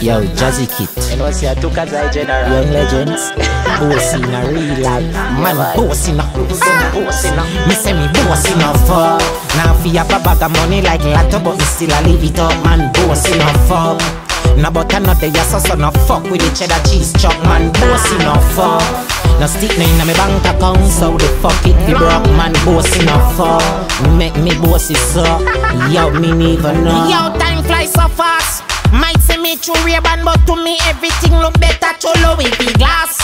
Yo, JazzyKitt. Young legends. boss in a real life. Man, boss in a. Boss in a. Me say me boss in a fuck. Now fi up a bag of money like lotto, but me still a leave it up. Man, boss in a fuck. Now but another ya so no fuck with the cheddar cheese chop. Man, boss in a fuck. No stick no inna me bank account, so the fuck it be broke. Man, boss in a fuck. Make me bossy so. Yo, me never know. Yo, time flies so fast. Might say me true Ray-Ban, but to me everything look better to Louis V glass.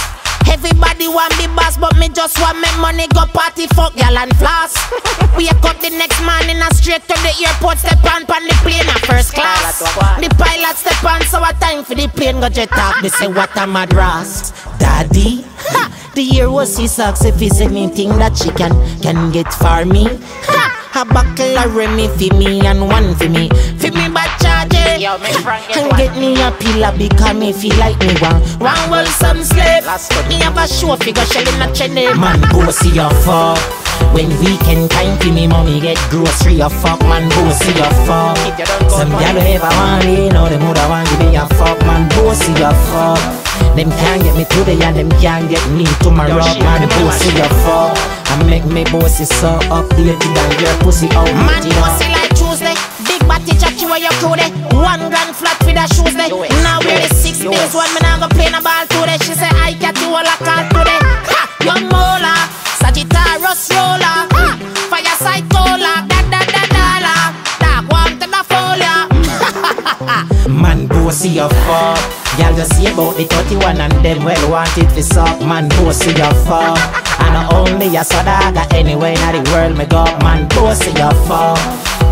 Everybody want be boss, but me just want make money go party, fuck y'all and floss. Wake up the next morning and straight to the airport, step on pan the plane a first class. The pilot step on, so what time for the plane go jet off? Me say what a mad ras, daddy. Ha! The year was he sucks if it's anything that she can can get for me. Ha! A buckle of Remy for me and one for me. For me bad charge. Yo, get And get me a pillar because me feel like me one. One well some slave. Me have a show figure shelling a chenny eh. Man go see your fuck. When weekend time for me mommy get grocery a fuck. Man go see your fuck. If you don't Some gal it. ever want me know them woulda want give me a fuck. Man go see your fuck. Them can't get me today and them can't get me tomorrow Man go see your fuck. I make me bossy so up updated than your pussy out Man, pussy like. Big body chatty where you crew day. One grand flat with the shoes day. Eh. Now we're the six Yo, days. eh. One me now go play a ball today. She say I cat you all a call today. Ha! Young Mola, Sagittarius roller. Ha! Fireside cola, da da da dollar. Dog want to the folia. Man, bossy your fuck. Y'all just see about the 31 and them well want it for suck. Man, bossy your fuck. And not only a soda, anywhere in the world me go. Man, bossy your fuck.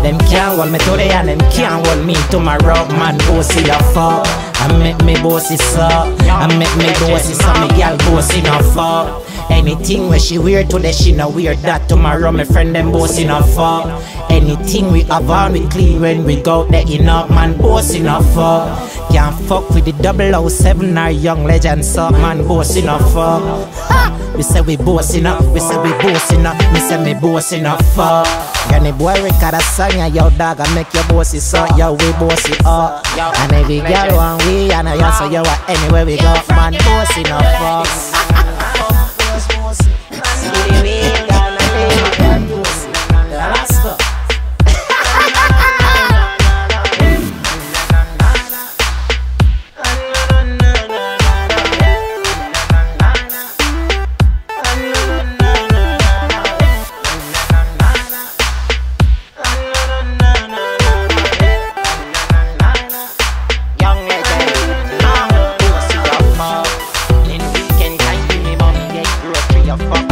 Them can't hold me today and them can't hold me tomorrow. Man, bossy your fuck. I make me bossy so. I make me bossy so. Me gal bossy no fuck. Anything where she wear today, she no wear that tomorrow. My friend them bossy no fuck. Anything we have on, we clean when we go there enough. Man, bossy no fuck. Can't fuck with the 007 or young legend, so man, bossy no fuck. We say we bossing up, we say we bossing up, we say me bossing up fuck. Yani boy we gotta sign yo dog, I make your bossy so yo we bossy up. And every girl want we and I also yo anywhere we go, man bossing up fuck. fuck.